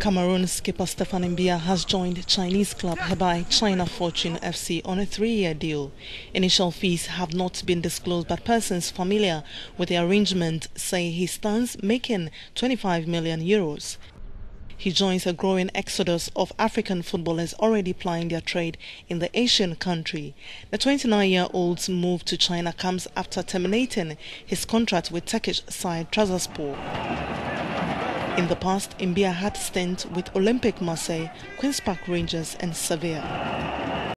Cameroon skipper Stephane Mbia has joined Chinese club Hebei China Fortune FC on a three-year deal. Initial fees have not been disclosed, but persons familiar with the arrangement say he stands making 25 million euros. He joins a growing exodus of African footballers already plying their trade in the Asian country. The 29-year-old's move to China comes after terminating his contract with Turkish side Trabzonspor. In the past, Mbia had stint with Olympique Marseille, Queen's Park Rangers and Sevilla.